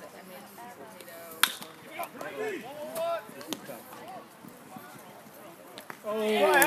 potato. Oh,